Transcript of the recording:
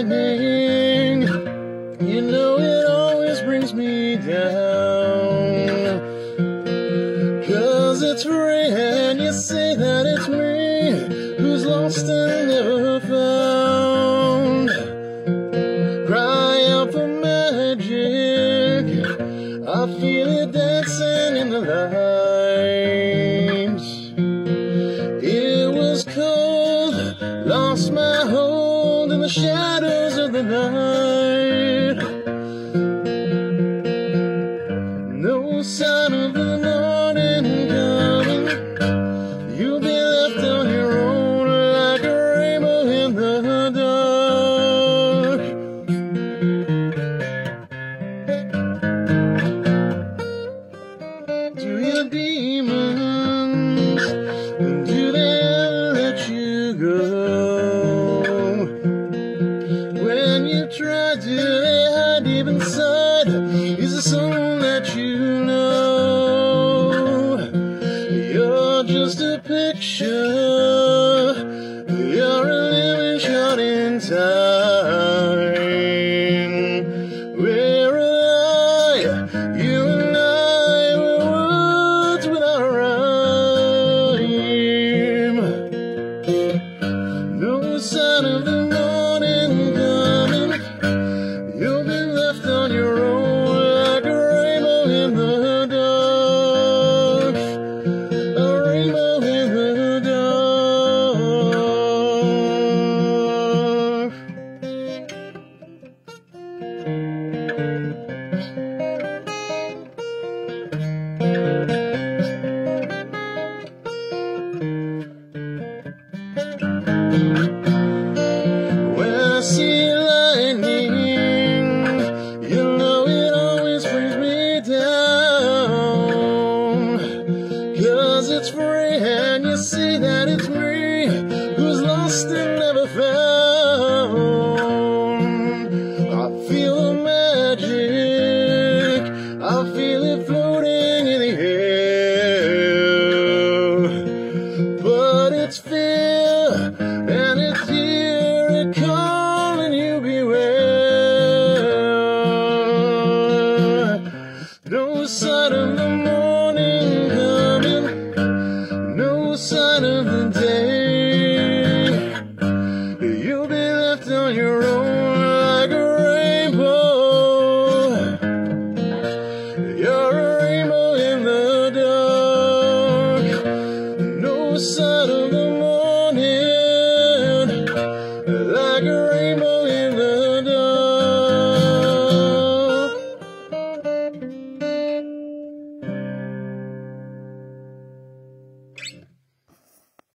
You know it always brings me down. Cause it's rare, and you say that it's me who's lost and never found. Cry out for magic. I feel it dancing in the light. It was cold, lost my hope in the shadows of the night. No sign of the morning coming. You'll be left on your own like a rainbow in the dark. Do your demons, You it's free and you see that it's me who's lost and never found. I feel the magic, I feel it floating in the air. But it's fear your own